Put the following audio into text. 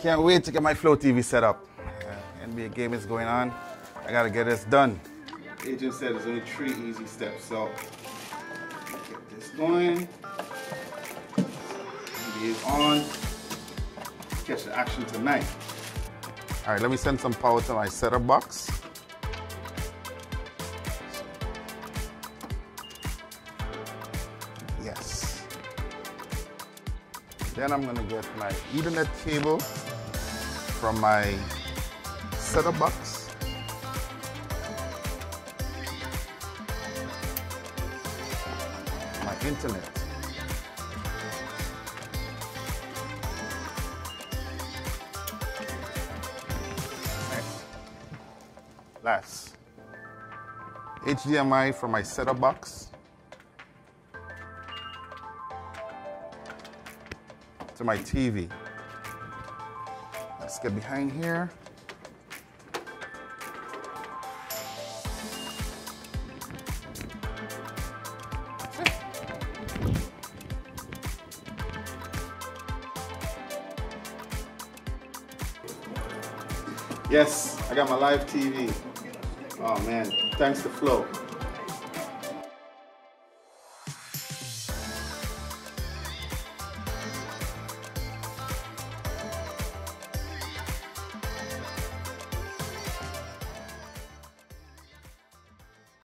Can't wait to get my Flow TV set up. Uh, NBA game is going on. I gotta get this done. Agent said there's only three easy steps, so get this going. NBA is on. Catch the action tonight. All right, let me send some power to my setup box. Yes. Then I'm gonna get my Ethernet cable from my setup box. My internet. Last. HDMI from my setup box. to my TV. Let's get behind here. Yes, I got my live TV. Oh man, thanks to Flow.